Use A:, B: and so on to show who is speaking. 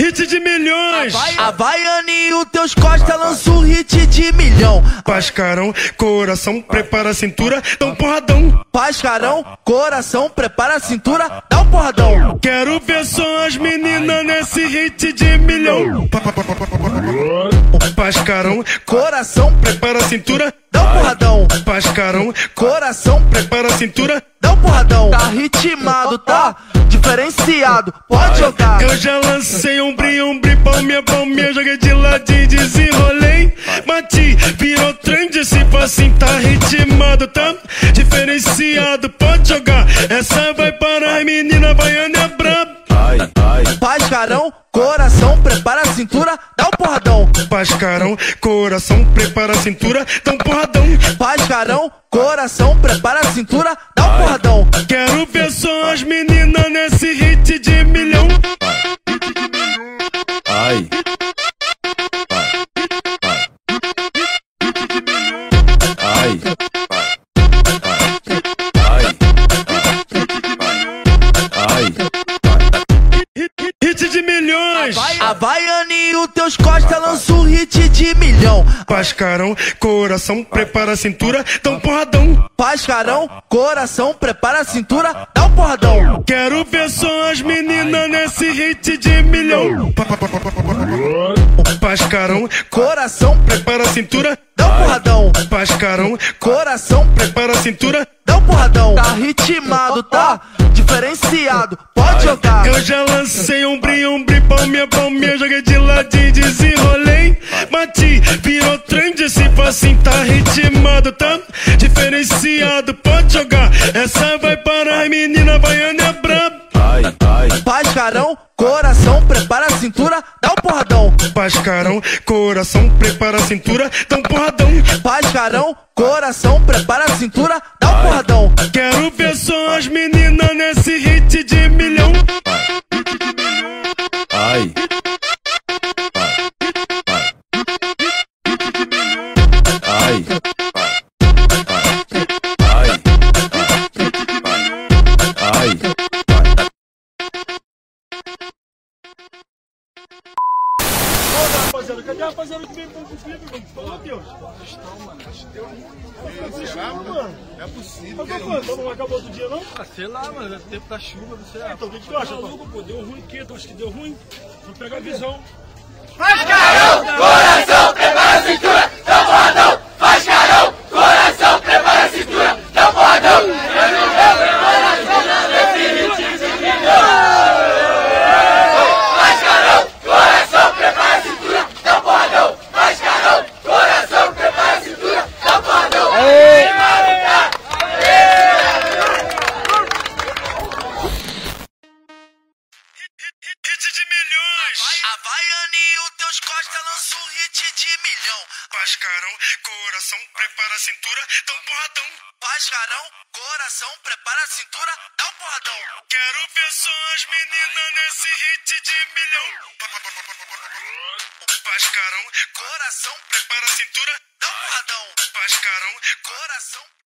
A: Hit de milhões.
B: Havaiane e os teus costas lançam um hit de milhão.
A: Pascarão, coração, prepara a cintura, dá um porradão.
B: Pascarão, coração, prepara a cintura, dá um porradão.
A: Quero ver só as meninas nesse hit de milhão. Pascarão,
B: coração,
A: prepara a cintura,
B: dá um porradão.
A: Pascarão,
B: coração,
A: prepara a cintura,
B: dá um porradão. Tá ritmado, tá diferenciado, pode jogar.
A: Eu já lancei um bri, um bri, palminha, palminha, joguei de ladinho, desenrolei. Mati, virou trend, se assim tá ritmado, tá diferenciado, pode jogar. Essa vai para as meninas, baiana é braba.
B: Pascarão, coração, prepara a cintura.
A: Pascarão, coração, prepara a cintura, dá um porradão.
B: Pascarão, coração, prepara a cintura, dá um porradão.
A: Quero ver só as meninas nesse hit de milhão.
C: Ai. Ai.
A: Milhões.
B: Havaiane e os teus costas lançam um hit de milhão.
A: Pascarão, coração, prepara a cintura, dá um porradão.
B: Pascarão, coração, prepara a cintura, dá um porradão.
A: Quero ver só as meninas nesse hit de milhão. Pascarão,
B: coração,
A: prepara a cintura,
B: dá um porradão.
A: Pascarão,
B: coração,
A: prepara a cintura,
B: dá um porradão. Tá ritmado, tá diferenciado, pode jogar.
A: Eu já lancei um bri, um bri, palminha, palminha, joguei de ladinho, desenrolei. Mati, virou trend, se assim tá ritmado, tá diferenciado, pode jogar. Essa vai para as meninas, baiana é braba.
C: Ai, ai.
B: Pascarão, coração,
A: Pascarão, coração, prepara a cintura, dá um porradão.
B: Pascarão, coração, prepara a cintura, dá um porradão.
A: Quero ver só as meninas rapaziada, cadê a rapaziada que veio com o clipe, mano? Fala, Matheus.
D: Estão, mano. Estão.
A: Será, mano?
D: É possível.
A: Mas quando?
D: isso?
A: Não acabou outro dia, não?
E: Ah, sei lá, mano, é tempo da chuva, não sei.
A: Então, o que tu acha,
E: Tá
A: pô?
E: maluco, pô, deu ruim o quê? Tu acha que deu ruim? Vou pegar a visão.
A: Hit
B: Havaiana e o teus costas lança um hit de milhão.
A: Pascarão, coração, prepara a cintura, dá um porradão.
B: Pascarão, coração, prepara a cintura, dá um porradão.
A: Quero ver só as meninas nesse hit de milhão. Pascarão,
B: coração,
A: prepara a cintura, dá um porradão. Pascarão, coração.